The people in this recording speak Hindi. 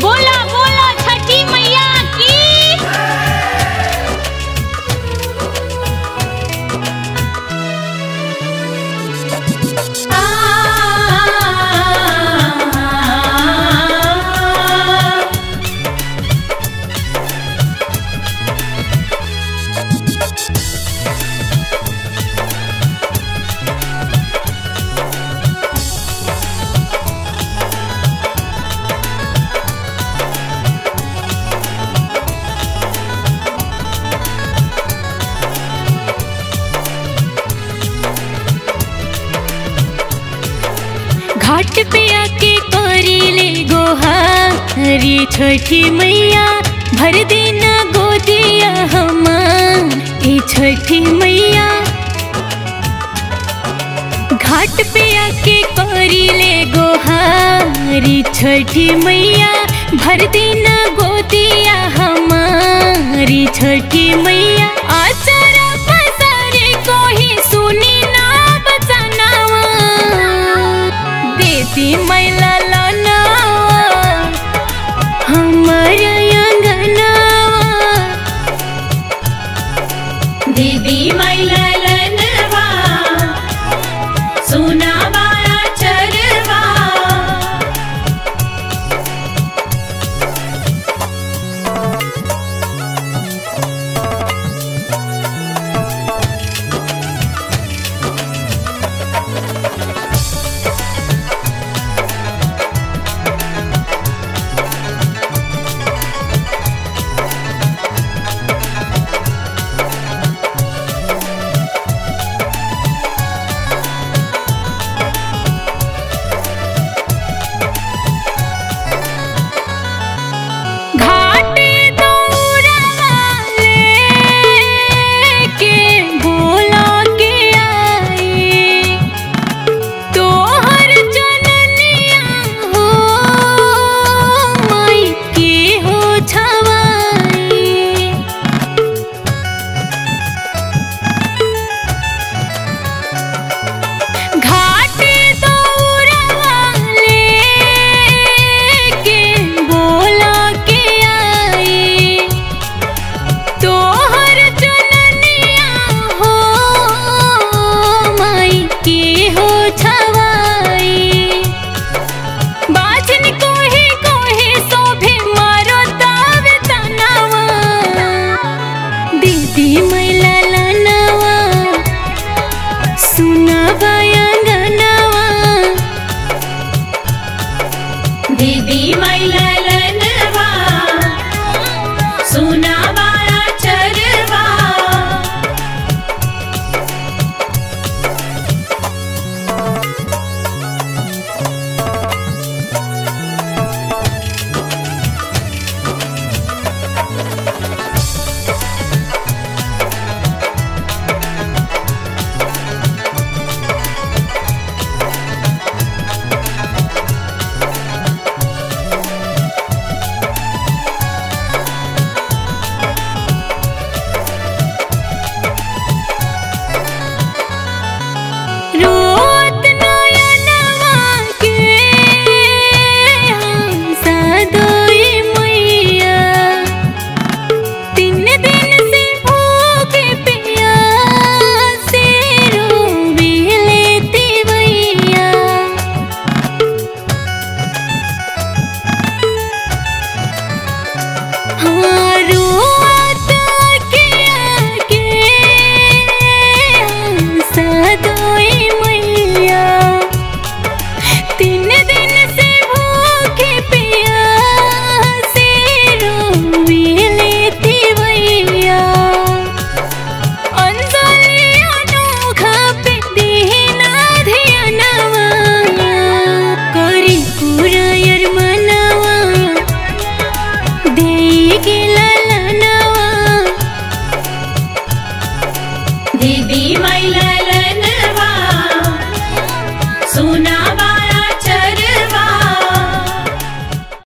बोला बोला छठी मैया की? घाट हरी छठी मैया, भर देना गोदिया हमार। ए छठी मैया, घाट पे आके करी ले गोहारी। छठी मैया, भर देना गोदिया हमारी। छठी मैया सुनी ना बचनावा देती मैला दीदी मैला दीदी मैला लानावा सुना बाया गानावा। दीदी मैला दीदी मैला